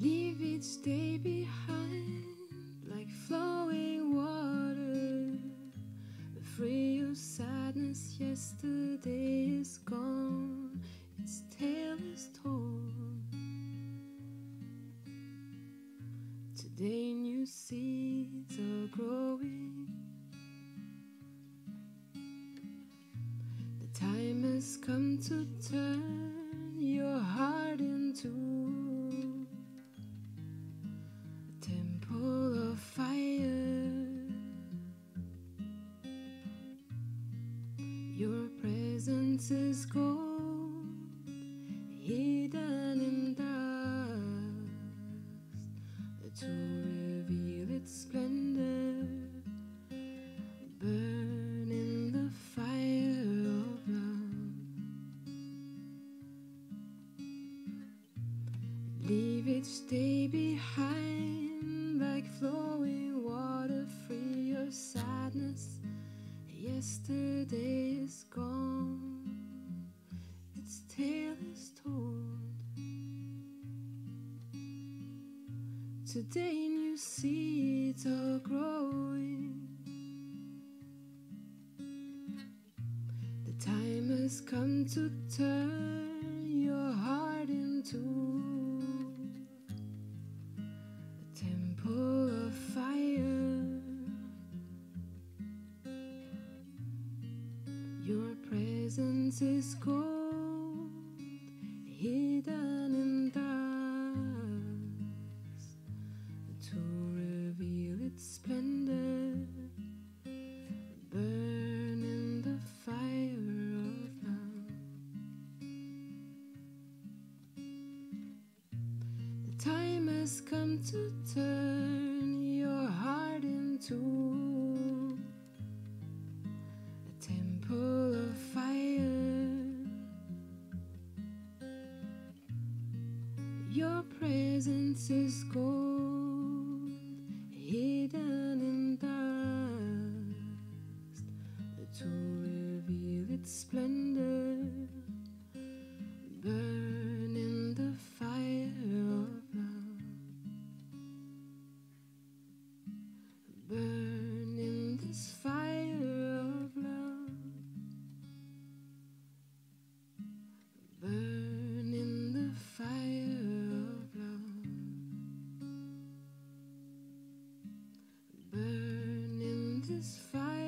Leave each day behind like flowing water. Free of sadness, yesterday is gone, its tale is told. Today, new seeds are growing. The time has come to turn your heart into fire. Your presence is gold, hidden in dust, to reveal its splendor. Burn in the fire of love. Leave each day behind like flowing water, free of sadness. Yesterday is gone, its tale is told. Today, new seeds are growing. The time has come to turn Your presence is cold, hidden in dust, to reveal its splendor. Burn in the fire of love. The time has come to turn presence is gold, hidden in dust, to reveal its splendor. just fight.